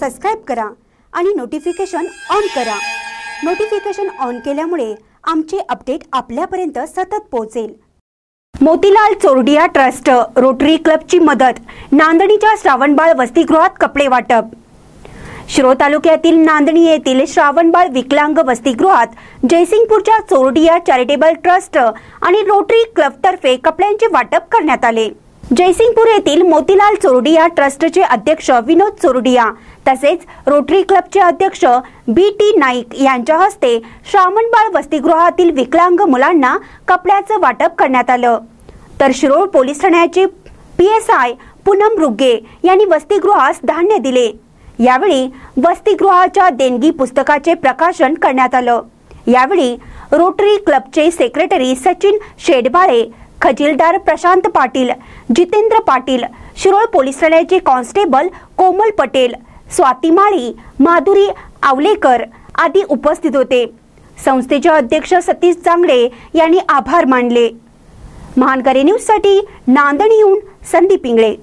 Subscribe करा आणि notification on करा. नोटिफिकेशन ऑन केल्यामुळे आमचे अपडेट आपल्यापर्यंत सतत पोहोचेल. मोतीलाल चोरडिया ट्रस्ट रोटरी क्लबची मदत नांदणीच्या श्रावणबाळ वसतिगृहात कपडे वाटप. शिरो तालुक्यातील नांदणी येथील श्रावणबाळ विकलांग वसतिगृहात जयसिंगपूरच्या चोरडिया चॅरिटेबल ट्रस्ट आणि रोटरी क्लबतर्फे कपड्यांचे वाटप करण्यात आले. जयसिंगपूर येथील मोतीलाल चोरडिया ट्रस्टचे अध्यक्ष विनोद चोरडिया तसेच रोटरी क्लबचे अध्यक्ष बी टी नाईक यांच्या हस्ते श्रावणबाळ वसतिगृहातील विकलांग मुलांना कपड्याचं वाटप करण्यात आलं. तर शिरोळ पोलीस ठाण्याचे P S I Poonam Rugge यांनी वसतिगृहास धान्य दिले. यावेळी वसतिगृहाच्या देणगी पुस्तकाचे प्रकाशन करण्यात आलं. यावेळी रोटरी क्लबचे सेक्रेटरी सचिन शेडबाळे खजिलदार प्रशांत पाटील जितेंद्र पाटील शिरोळ पोलीस ठाण्याचे कॉन्स्टेबल कोमल पटेल स्वाती माळी माधुरी आवलेकर आदी उपस्थित होते. संस्थेचे अध्यक्ष सतीश चांगडे यांनी आभार मानले. महानकरी न्यूजसाठी नांदणीहून संदीप इंगळे.